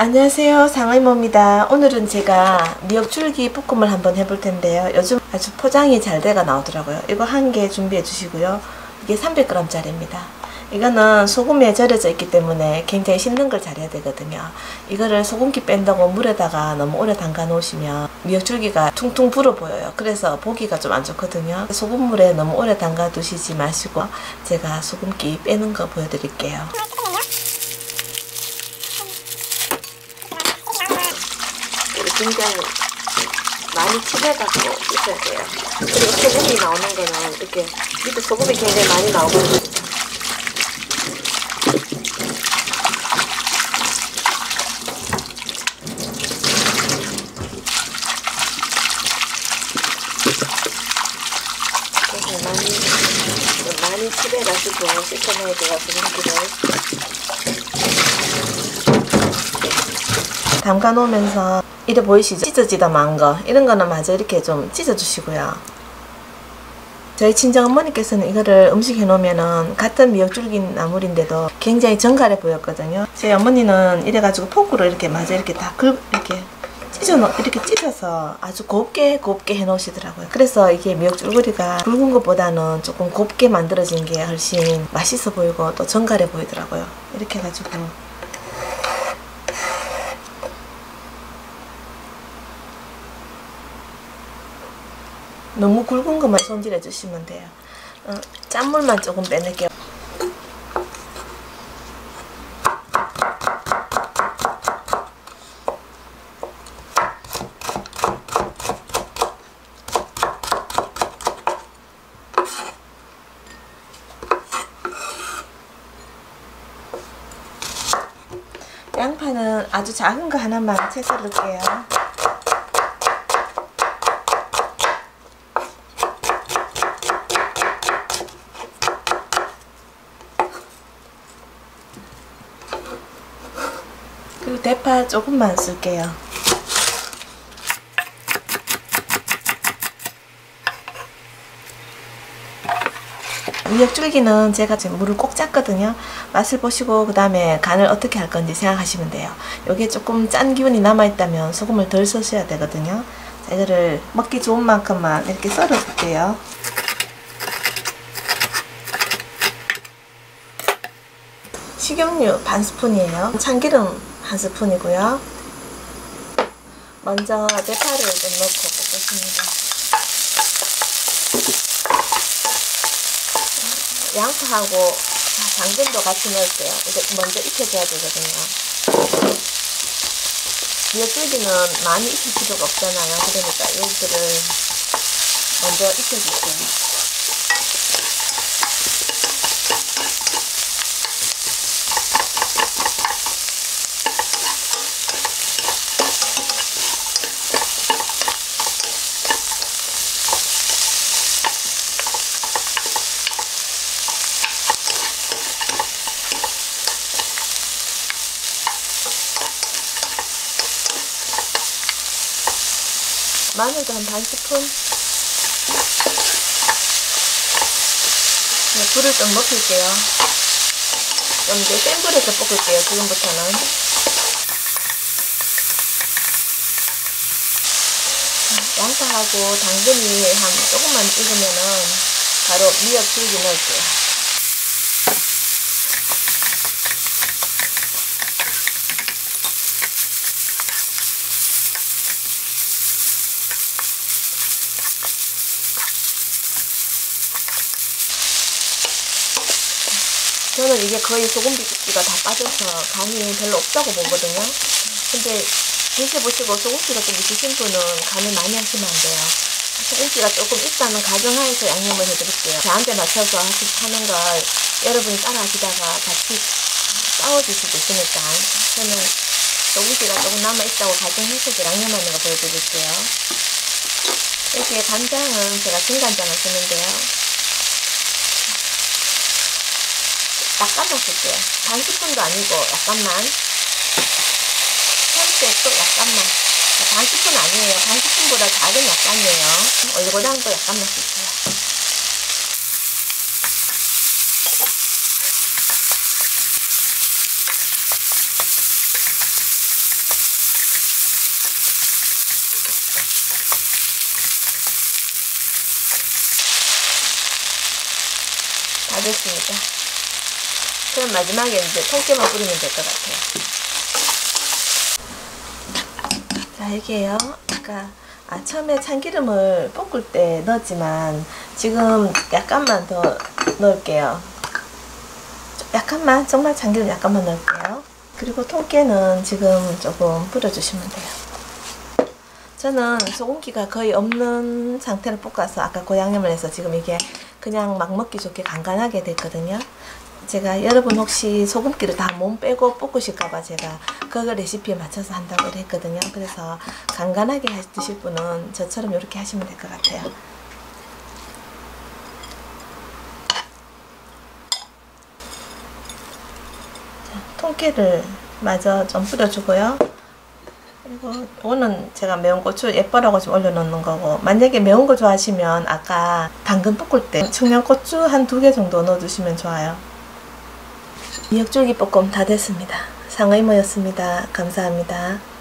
안녕하세요. 상의모입니다. 오늘은 제가 미역줄기 볶음을 한번 해볼 텐데요. 요즘 아주 포장이 잘 돼가 나오더라고요. 이거 한 개 준비해 주시고요. 이게 300g 짜리입니다. 이거는 소금에 절여져 있기 때문에 굉장히 씹는 걸 잘해야 되거든요. 이거를 소금기 뺀다고 물에다가 너무 오래 담가 놓으시면 미역줄기가 퉁퉁 불어 보여요. 그래서 보기가 좀 안 좋거든요. 소금물에 너무 오래 담가 두시지 마시고 제가 소금기 빼는 거 보여드릴게요 굉장히 많이 칠해갖고 있어야 돼요. 그리고 소금이 나오는 거는 이렇게 밑에 소금이 굉장히 많이 나오거든요. 많이 많이 칠해가지고 씻어내야 돼요. 소금기를. 담가 놓으면서 이래 보이시죠? 찢어지다 만 거. 이런 거는 마저 이렇게 좀 찢어주시고요. 저희 친정어머니께서는 이거를 음식 해놓으면은 같은 미역줄기 나물인데도 굉장히 정갈해 보였거든요. 제 어머니는 이래가지고 포크로 이렇게 마저 이렇게 다 긁, 이렇게 찢어 이렇게 찢어서 아주 곱게 곱게 해 놓으시더라고요. 그래서 이게 미역줄거리가 굵은 것보다는 조금 곱게 만들어진 게 훨씬 맛있어 보이고 또 정갈해 보이더라고요. 이렇게 해가지고 너무 굵은 것만 손질해 주시면 돼요. 어, 짠물만 조금 빼낼게요. 양파는 아주 작은 거 하나만 채 썰을게요. 그리고 대파 조금만 쓸게요. 미역줄기는 제가 지금 물을 꼭 짰거든요. 맛을 보시고 그 다음에 간을 어떻게 할 건지 생각하시면 돼요. 여기에 조금 짠 기운이 남아있다면 소금을 덜 써셔야 되거든요. 자, 이거를 먹기 좋은 만큼만 이렇게 썰어줄게요. 식용유 반 스푼이에요. 참기름 한 스푼이고요. 먼저 대파를 좀 넣고 볶겠습니다. 양파하고 당근도 같이 넣을게요. 이거 먼저 익혀줘야 되거든요. 미역줄기는 많이 익힐 필요가 없잖아요. 그러니까 여기들을 먼저 익혀줄게요. 마늘도 한 반 스푼. 네, 불을 좀 높일게요. 좀 이제 센 불에서 볶을게요 지금부터는. 양파하고 당근이 한 조금만 익으면은 바로 미역 줄기 넣을게요 저는 이게 거의 소금기가 다 빠져서 간이 별로 없다고 보거든요. 근데 드셔보시고 소금기가 좀 있으신 분은 간을 많이 하시면 안 돼요. 소금기가 조금 있다는 가정하에서 양념을 해드릴게요. 저한테 맞춰서 하는 걸 여러분이 따라 하시다가 같이 싸워질 수도 있으니까 저는 소금기가 조금 남아있다고 가정해서 양념하는 거 보여드릴게요. 이렇게 간장은 제가 진간장을 쓰는데요. 약간 넣을게요. 반 스푼도 아니고 약간만. 참깨 또 약간만. 반 스푼 아니에요. 반 스푼보다 작은 약간이에요. 얼굴당도 약간 넣을게요. 다 됐습니다. 그럼 마지막에 이제 통깨만 뿌리면 될 것 같아요. 자, 이게요. 아까 아, 처음에 참기름을 볶을 때 넣었지만 지금 약간만 더 넣을게요. 약간만, 정말 참기름 약간만 넣을게요. 그리고 통깨는 지금 조금 뿌려주시면 돼요. 저는 소금기가 거의 없는 상태로 볶아서 아까 고양염을 해서 지금 이게 그냥 막 먹기 좋게 간간하게 됐거든요. 제가 여러분 혹시 소금기를 다 몸 빼고 볶으실까봐 제가 그거 레시피에 맞춰서 한다고 했거든요. 그래서 간간하게 드실 분은 저처럼 이렇게 하시면 될 것 같아요. 자, 통깨를 마저 좀 뿌려주고요. 그리고 이거는 제가 매운 고추 예뻐라고 좀 올려놓는 거고 만약에 매운 거 좋아하시면 아까 당근 볶을 때 청양고추 한 두 개 정도 넣어주시면 좋아요. 미역줄기 볶음 다 됐습니다. 상의모였습니다. 감사합니다.